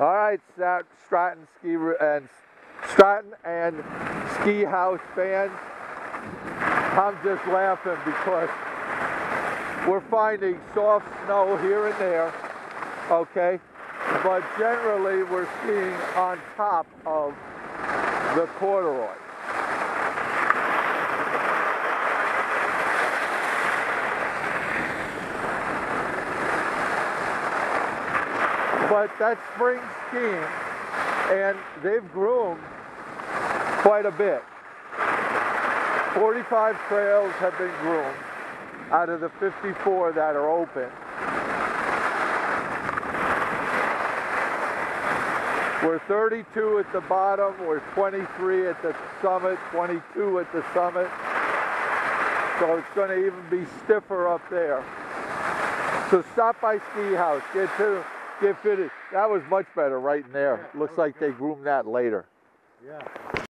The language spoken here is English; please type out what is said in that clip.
All right, Stratton Ski and Stratton and Ski Haus fans. I'm just laughing because we're finding soft snow here and there, okay? But generally we're skiing on top of the corduroy. But that's spring skiing, and they've groomed quite a bit. 45 trails have been groomed out of the 54 that are open. We're 32 at the bottom, we're 23 at the summit, 22 at the summit. So it's going to even be stiffer up there. So stop by Ski Haus, get to get fitted. That was much better right in there. Looks like they groomed that later. Yeah.